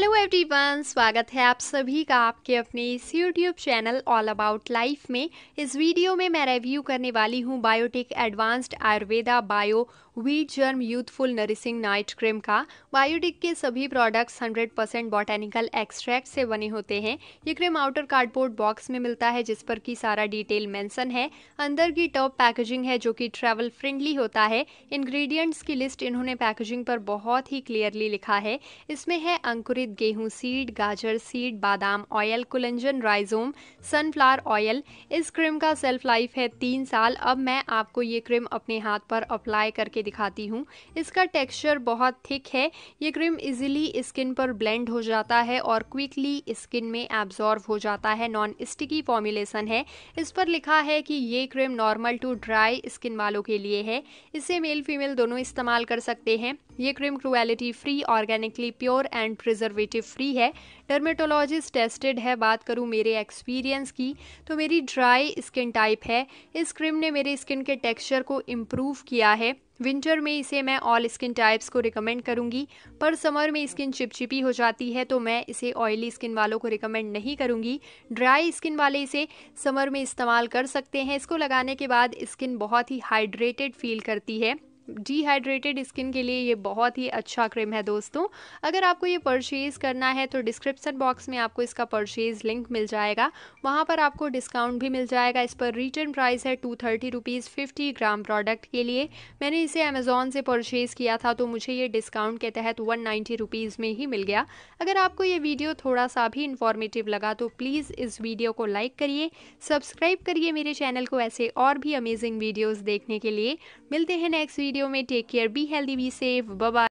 Hello everyone, स्वागत है आप सभी का आपके अपने इस YouTube channel all about life में। इस वीडियो में मैं रिव्यू करने वाली हूँ Biotique advanced Ayurveda bio wheat germ youthful nourishing night cream का। बायोटिक के सभी प्रोडक्ट्स 100 परसेंट बॉटेनिकल एक्सट्रैक्ट से बने होते हैं। ये क्रीम आउटर कार्डबोर्ड बॉक्स में मिलता है, जिस पर की सारा डिटेल मेंशन है। अंदर की टॉप पैकेजिंग है, जो कि ट्रैवल फ्रेंडली होता है। इंग्रेडिएंट्स की लिस्ट इन्होंने पैकेजिंग पर बहुत ही क्लियरली लिखा है। इसमें है अंकुरित गेहूँ सीड गाजर सीड बादाम ऑयल कुलंजन राइजोम सनफ्लावर ऑयल इस क्रीम का सेल्फ लाइफ है तीन साल। अब मैं आपको ये क्रीम अपने हाथ पर अप्लाई करके दिखाती हूँ। इसका टेक्सचर बहुत थिक है। ये क्रीम इजीली स्किन पर ब्लेंड हो जाता है और क्विकली स्किन में एब्जॉर्व हो जाता है। नॉन स्टिकी फॉर्मुलेशन है। इस पर लिखा है कि ये cream normal to dry skin वालों के लिए है। इसे मेल फीमेल दोनों इस्तेमाल कर सकते हैं। ये cream cruelty free organically pure and preservative free है डर्मेटोलॉजिस्ट टेस्टेड है, बात करूँ मेरे एक्सपीरियंस की तो मेरी ड्राई स्किन टाइप है। इस क्रीम ने मेरे स्किन के टेक्सचर को इम्प्रूव किया है। विंटर में इसे मैं ऑल स्किन टाइप्स को रिकमेंड करूँगी, पर समर में स्किन चिपचिपी हो जाती है तो मैं इसे ऑयली स्किन वालों को रिकमेंड नहीं करूँगी। ड्राई स्किन वाले इसे समर में इस्तेमाल कर सकते हैं। इसको लगाने के बाद स्किन बहुत ही हाइड्रेटेड फील करती है। डिहाइड्रेटेड स्किन के लिए ये बहुत ही अच्छा क्रीम है दोस्तों। अगर आपको ये परचेज़ करना है तो डिस्क्रिप्सन बॉक्स में आपको इसका परचेज़ लिंक मिल जाएगा। वहाँ पर आपको डिस्काउंट भी मिल जाएगा। इस पर रिटर्न प्राइस है two thirty rupees fifty gram product के लिए। मैंने इसे अमेज़ोन से परचेज़ किया था तो मुझे ये डिस्काउंट के तहत वन नाइन्टी रुपीज़ में ही मिल गया। अगर आपको ये वीडियो थोड़ा सा भी इन्फॉर्मेटिव लगा तो प्लीज़ इस वीडियो को लाइक करिए। सब्सक्राइब करिए मेरे चैनल को ऐसे और भी अमेजिंग वीडियोज़ देखने के लिए। मिलते हैं नेक्स्ट वीडियो वीडियो में take care be healthy be safe bye